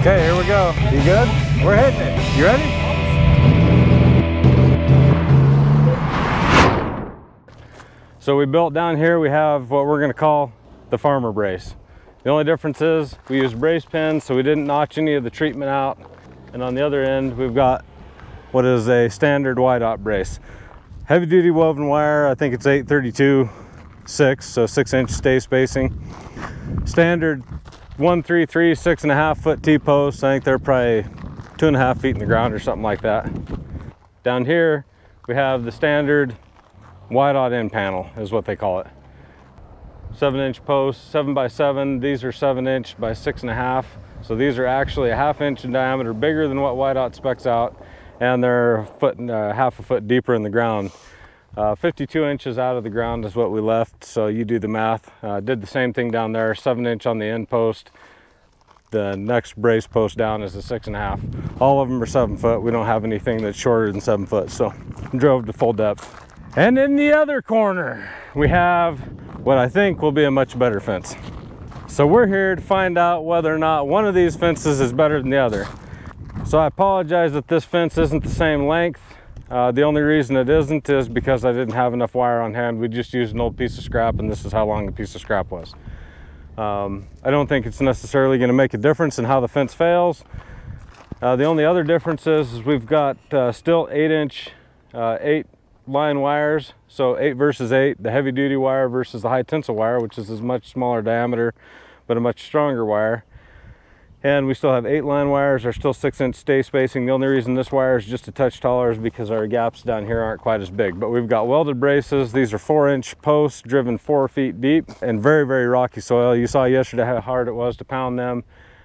Okay, here we go. You good? We're hitting it. You ready? So we built down here, we have what we're gonna call the farmer brace. The only difference is we use brace pins, so we didn't notch any of the treatment out. And on the other end, we've got what is a standard WYDOT brace. Heavy duty woven wire, I think it's 832 6, so six inch stay spacing. Standard 133, six and a half foot T-posts. I think they're probably two and a half feet in the ground or something like that. Down here, we have the standard WYDOT end panel is what they call it. Seven inch posts, seven by seven. These are seven inch by six and a half. So these are actually a half inch in diameter, bigger than what WYDOT specs out and they're a foot and uh, half a foot deeper in the ground. Uh, 52 inches out of the ground is what we left, so you do the math. Uh, did the same thing down there, seven inch on the end post. The next brace post down is a six and a half. All of them are seven foot. We don't have anything that's shorter than seven foot, so drove to full depth. And in the other corner, we have what I think will be a much better fence. So we're here to find out whether or not one of these fences is better than the other. So I apologize that this fence isn't the same length. Uh, the only reason it isn't is because I didn't have enough wire on hand. We just used an old piece of scrap and this is how long the piece of scrap was. Um, I don't think it's necessarily going to make a difference in how the fence fails. Uh, the only other difference is, is we've got uh, still 8 inch, uh, 8 line wires. So 8 versus 8, the heavy duty wire versus the high tensile wire, which is a much smaller diameter but a much stronger wire and we still have eight line wires. Are still six inch stay spacing. The only reason this wire is just a touch taller is because our gaps down here aren't quite as big. But we've got welded braces. These are four inch posts driven four feet deep and very very rocky soil. You saw yesterday how hard it was to pound them.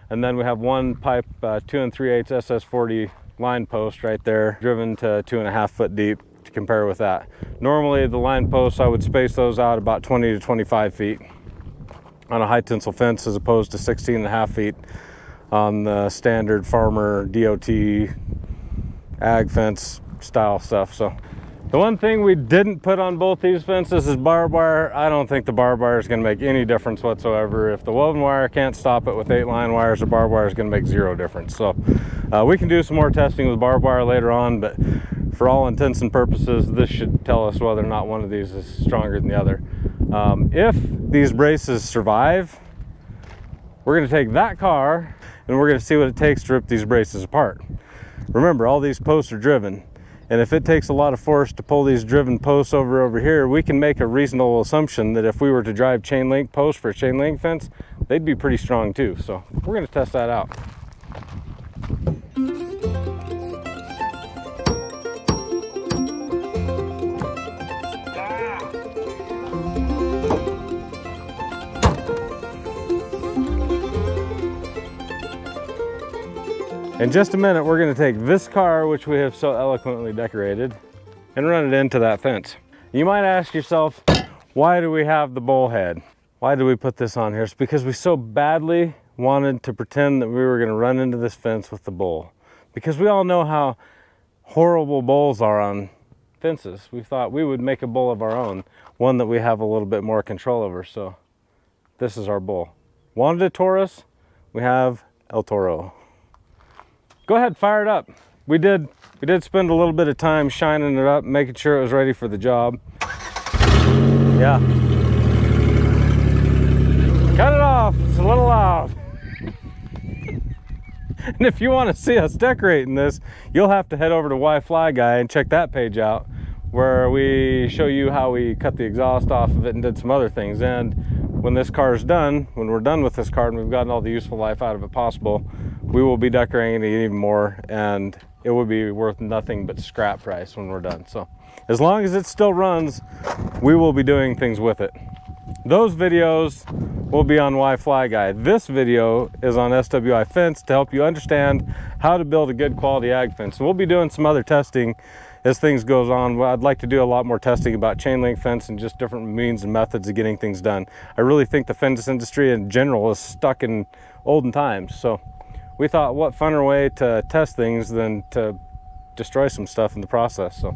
And then we have one pipe uh, two and three eighths ss40 line post right there driven to two and a half foot deep to compare with that. Normally the line posts i would space those out about 20 to 25 feet on a high tensile fence as opposed to 16 and a half feet on the standard farmer DOT ag fence style stuff. So the one thing we didn't put on both these fences is barbed wire. I don't think the barbed wire is going to make any difference whatsoever. If the woven wire can't stop it with eight line wires, the barbed wire is going to make zero difference. So uh, we can do some more testing with barbed wire later on, but for all intents and purposes, this should tell us whether or not one of these is stronger than the other. Um, if these braces survive, we're going to take that car and we're going to see what it takes to rip these braces apart. Remember, all these posts are driven, and if it takes a lot of force to pull these driven posts over over here, we can make a reasonable assumption that if we were to drive chain link posts for a chain link fence, they'd be pretty strong too. So we're going to test that out. In just a minute, we're gonna take this car, which we have so eloquently decorated, and run it into that fence. You might ask yourself, why do we have the bullhead? Why do we put this on here? It's because we so badly wanted to pretend that we were gonna run into this fence with the bull. Because we all know how horrible bulls are on fences. We thought we would make a bull of our own, one that we have a little bit more control over. So this is our bull. Wanted a Taurus, we have El Toro go ahead, fire it up. We did, we did spend a little bit of time shining it up, making sure it was ready for the job. Yeah. Cut it off, it's a little loud. and if you want to see us decorating this, you'll have to head over to Why Fly Guy and check that page out where we show you how we cut the exhaust off of it and did some other things. And when this car is done, when we're done with this car and we've gotten all the useful life out of it possible, we will be decorating it even more and it will be worth nothing but scrap price when we're done. So as long as it still runs, we will be doing things with it. Those videos will be on Why Fly Guy. This video is on SWI Fence to help you understand how to build a good quality ag fence. we'll be doing some other testing as things goes on, I'd like to do a lot more testing about chain link fence and just different means and methods of getting things done. I really think the fence industry in general is stuck in olden times. So we thought what funner way to test things than to destroy some stuff in the process. So.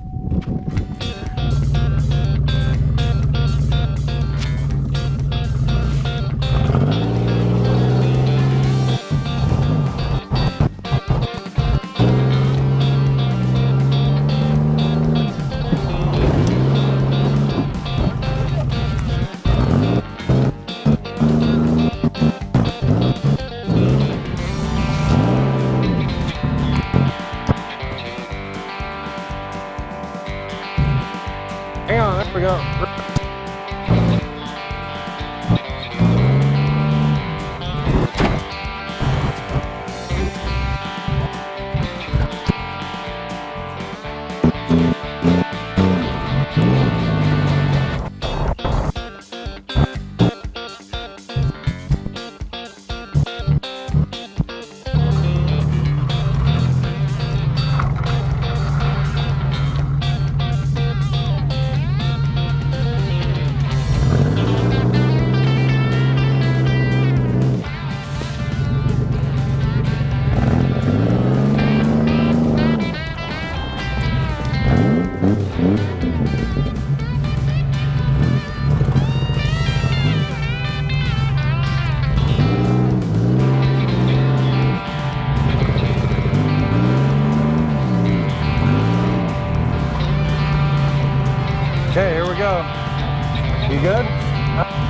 Good?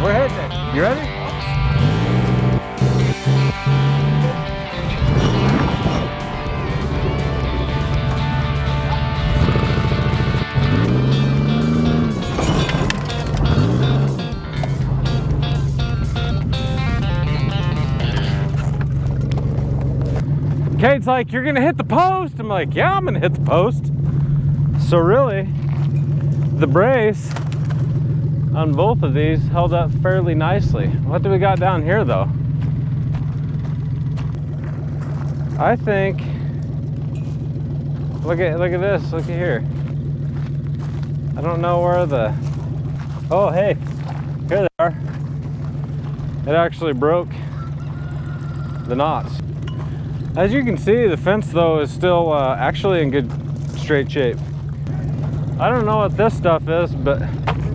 We're hitting it. You ready? Kate's like, you're gonna hit the post. I'm like, yeah, I'm gonna hit the post. So really, the brace on both of these held up fairly nicely. What do we got down here though? I think, look at, look at this, look at here. I don't know where the, oh hey, here they are. It actually broke the knots. As you can see, the fence though is still uh, actually in good straight shape. I don't know what this stuff is, but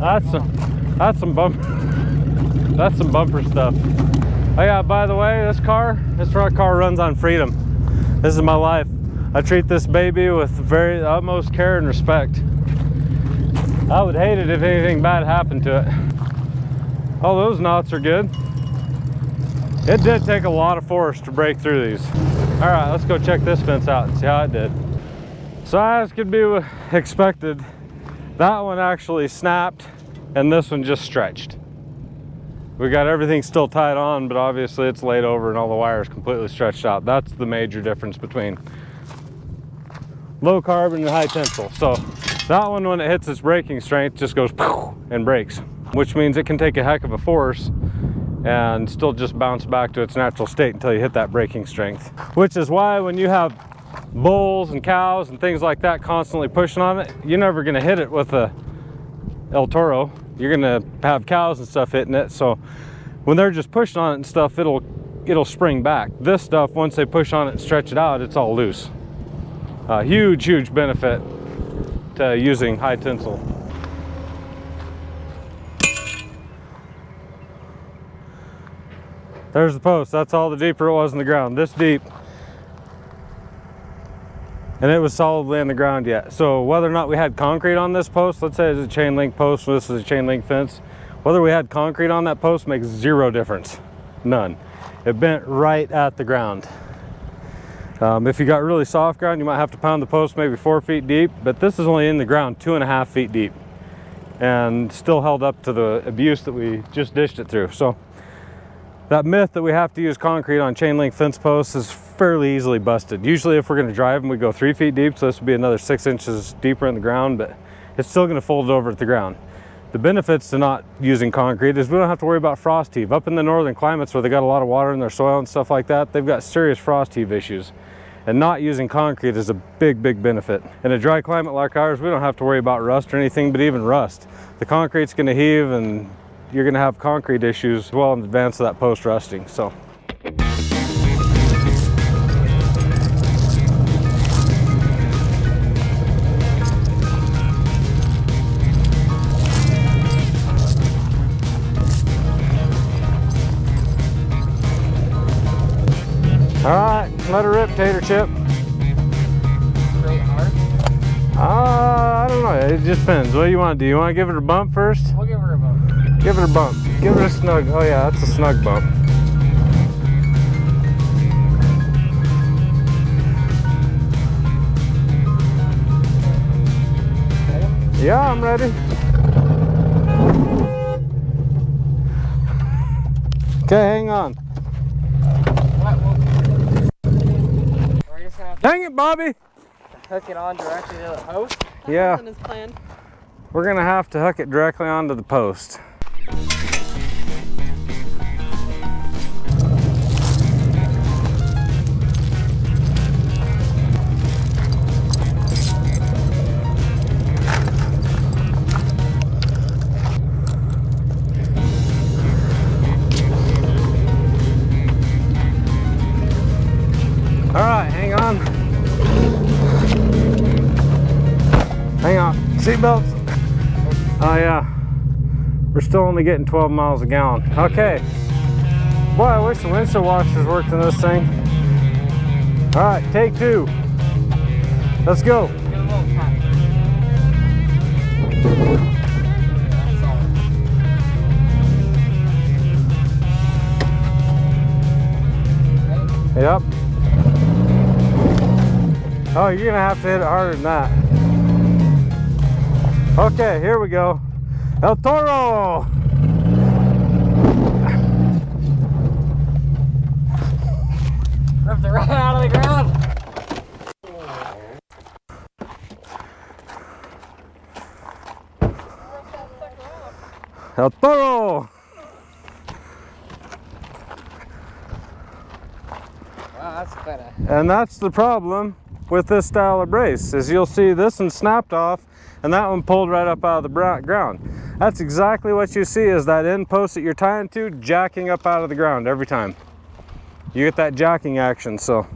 that's that's some bumper, that's some bumper stuff. Oh yeah, by the way, this car, this truck car runs on freedom. This is my life. I treat this baby with very utmost care and respect. I would hate it if anything bad happened to it. All those knots are good. It did take a lot of force to break through these. All right, let's go check this fence out and see how it did. So as could be expected, that one actually snapped and this one just stretched. We got everything still tied on, but obviously it's laid over and all the wires completely stretched out. That's the major difference between low carbon and high tensile. So that one, when it hits its breaking strength, just goes and breaks, which means it can take a heck of a force and still just bounce back to its natural state until you hit that breaking strength. Which is why when you have bulls and cows and things like that constantly pushing on it, you're never gonna hit it with a El Toro. You're gonna have cows and stuff hitting it. So when they're just pushing on it and stuff, it'll it'll spring back. This stuff, once they push on it and stretch it out, it's all loose. A huge, huge benefit to using high tensile. There's the post. That's all the deeper it was in the ground. This deep. And it was solidly in the ground yet. So whether or not we had concrete on this post, let's say it's a chain link post, this is a chain link fence. Whether we had concrete on that post makes zero difference. None. It bent right at the ground. Um, if you got really soft ground, you might have to pound the post maybe four feet deep, but this is only in the ground two and a half feet deep and still held up to the abuse that we just dished it through. So that myth that we have to use concrete on chain link fence posts is fairly easily busted. Usually if we're gonna drive them, we go three feet deep, so this would be another six inches deeper in the ground, but it's still gonna fold over at the ground. The benefits to not using concrete is we don't have to worry about frost heave. Up in the northern climates where they got a lot of water in their soil and stuff like that, they've got serious frost heave issues. And not using concrete is a big, big benefit. In a dry climate like ours, we don't have to worry about rust or anything, but even rust. The concrete's gonna heave and you're gonna have concrete issues well in advance of that post rusting. So. Let her rip, tater chip. Uh, I don't know. It just depends. What do you want to do? You want to give it a bump first? We'll give her a bump. Give it a bump. Give it a snug. Oh yeah, that's a snug bump. Yeah, I'm ready. Okay, hang on. Dang it, Bobby! Hook it on directly to the post? Yeah. We're gonna have to hook it directly onto the post. yeah, we're still only getting 12 miles a gallon. Okay. Boy, I wish the windshield washers worked in this thing. All right, take two. Let's go. Yep. Oh, you're gonna have to hit it harder than that. Okay, here we go. El Toro! Ripped it right out of the ground. El Toro! Wow, that's better. And that's the problem with this style of brace is you'll see this one snapped off and that one pulled right up out of the ground. That's exactly what you see is that end post that you're tying to jacking up out of the ground every time. You get that jacking action, so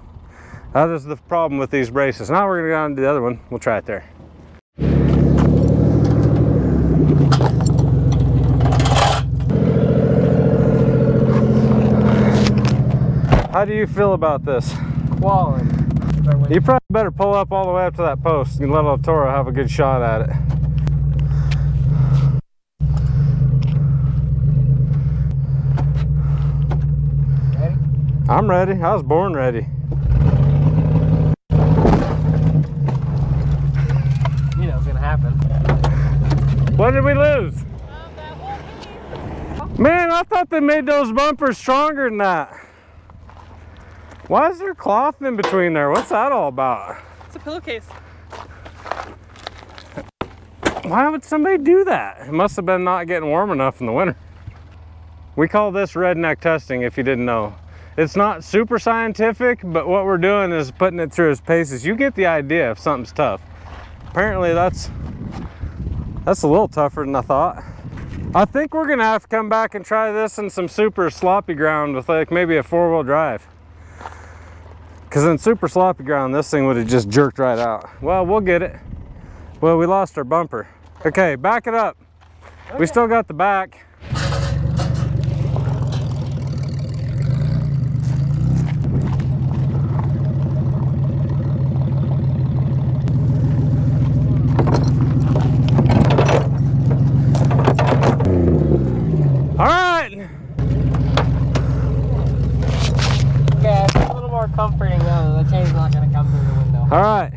that is the problem with these braces. Now we're gonna go on to the other one. We'll try it there. How do you feel about this? Quality. You probably better pull up all the way up to that post and let El Toro have a good shot at it. I'm ready. I was born ready. You know it's gonna happen. What did we lose? Man, I thought they made those bumpers stronger than that. Why is there cloth in between there? What's that all about? It's a pillowcase. Why would somebody do that? It must have been not getting warm enough in the winter. We call this redneck testing if you didn't know. It's not super scientific, but what we're doing is putting it through its paces. You get the idea if something's tough. Apparently that's that's a little tougher than I thought. I think we're gonna have to come back and try this in some super sloppy ground with like maybe a four-wheel drive. Cause in super sloppy ground, this thing would have just jerked right out. Well, we'll get it. Well, we lost our bumper. Okay, back it up. We still got the back. All right. Okay, it's a little more comforting though. The chain's not gonna come through the window. All right.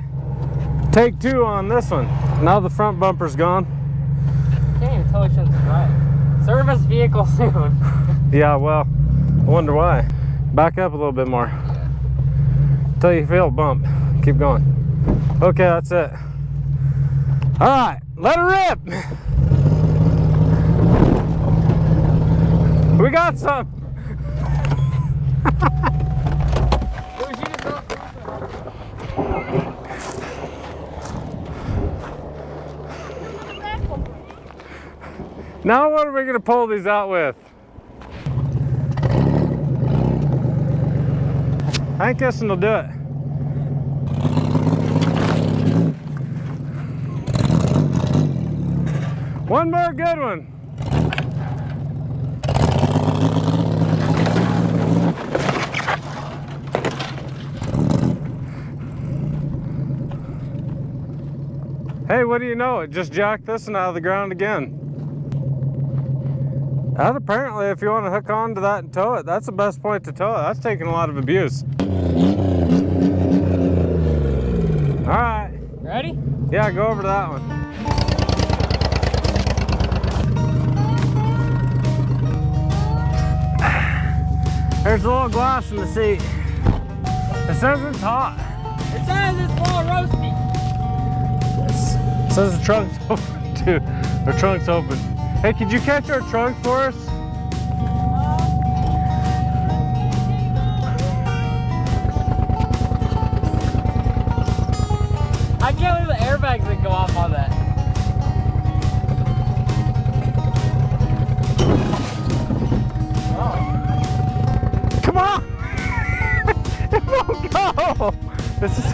Take two on this one. Now the front bumper's gone. Can't even tell which one's right. Service vehicle soon. Yeah, well, I wonder why. Back up a little bit more. Till you feel a bump. Keep going. Okay, that's it. All right, let it rip. We got some. Now what are we gonna pull these out with? I this one will do it. One more good one. Hey, what do you know? It just jacked this one out of the ground again. That apparently, if you want to hook on to that and tow it, that's the best point to tow it. That's taking a lot of abuse. All right. Ready? Yeah, go over to that one. There's a little glass in the seat. It says it's hot. It says it's a little roasty. It says the trunk's open too. The trunk's open. Hey, could you catch our trunk for us? I can't believe the airbags that go off on that. Come on! it won't go! This is,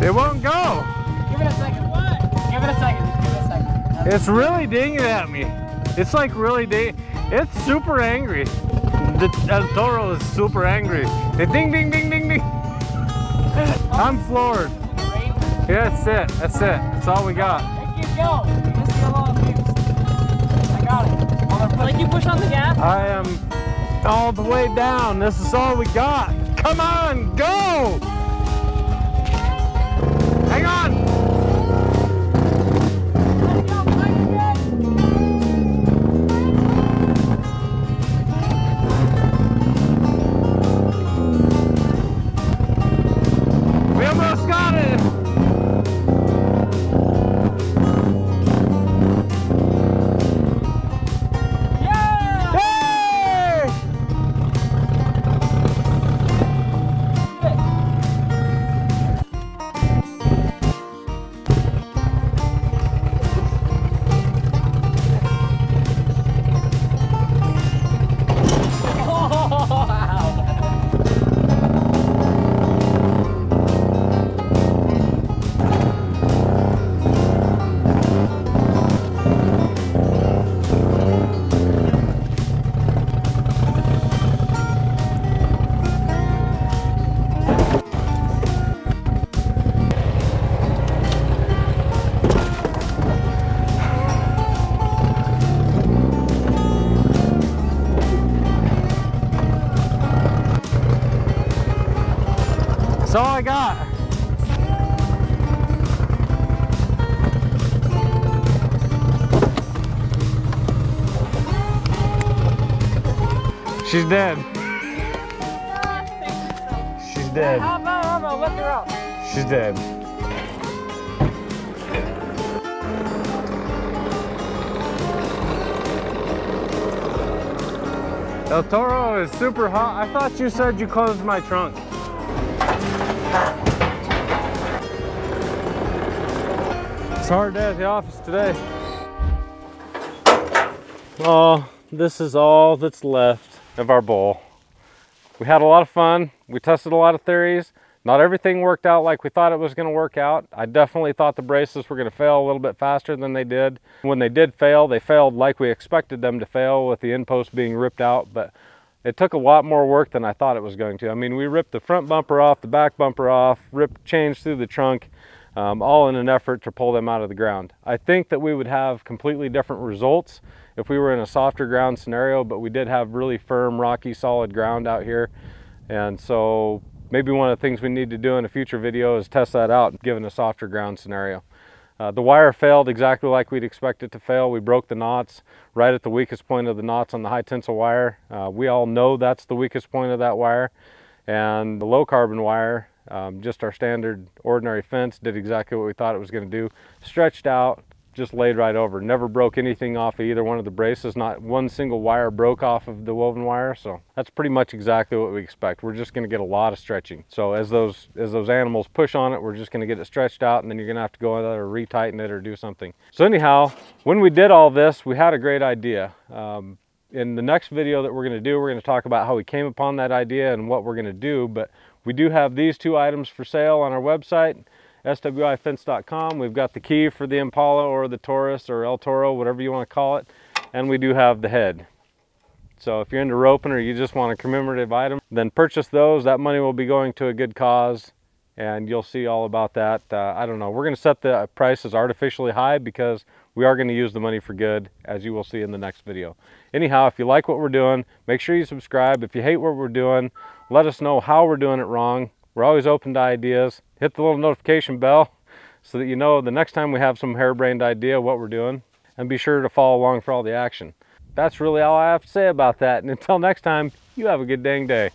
it won't go! Give it a second. What? Give it a second. Give it a second. It's really dinging at me. It's like really ding. It's super angry. The El Toro is super angry. It ding, ding, ding, ding, ding. I'm floored. Yeah, that's it. That's it. That's all we got. Hey, keep going. This is a long. I got it. Like you push on the gas? I am all the way down. This is all we got. Come on, go! She's dead. She's dead. How about, how about lift her up? She's dead. El Toro is super hot. I thought you said you closed my trunk. It's a hard day at the office today. Oh, this is all that's left of our bowl. We had a lot of fun. We tested a lot of theories. Not everything worked out like we thought it was going to work out. I definitely thought the braces were going to fail a little bit faster than they did. When they did fail, they failed like we expected them to fail with the end post being ripped out, but it took a lot more work than I thought it was going to. I mean, we ripped the front bumper off, the back bumper off, ripped chains through the trunk, um, all in an effort to pull them out of the ground. I think that we would have completely different results if we were in a softer ground scenario, but we did have really firm, rocky, solid ground out here. And so maybe one of the things we need to do in a future video is test that out given a softer ground scenario. Uh, the wire failed exactly like we'd expect it to fail. We broke the knots right at the weakest point of the knots on the high tensile wire. Uh, we all know that's the weakest point of that wire. And the low carbon wire, um, just our standard ordinary fence, did exactly what we thought it was going to do. Stretched out, just laid right over. Never broke anything off of either one of the braces. Not one single wire broke off of the woven wire. So that's pretty much exactly what we expect. We're just going to get a lot of stretching. So as those as those animals push on it, we're just going to get it stretched out, and then you're going to have to go in there or retighten it or do something. So anyhow, when we did all this, we had a great idea. Um, in the next video that we're going to do, we're going to talk about how we came upon that idea and what we're going to do. But we do have these two items for sale on our website swifence.com. We've got the key for the Impala or the Taurus or El Toro, whatever you want to call it. And we do have the head. So if you're into roping or you just want a commemorative item, then purchase those. That money will be going to a good cause and you'll see all about that. Uh, I don't know. We're going to set the prices artificially high because we are going to use the money for good, as you will see in the next video. Anyhow, if you like what we're doing, make sure you subscribe. If you hate what we're doing, let us know how we're doing it wrong. We're always open to ideas. Hit the little notification bell so that you know the next time we have some harebrained idea what we're doing. And be sure to follow along for all the action. That's really all I have to say about that. And until next time, you have a good dang day.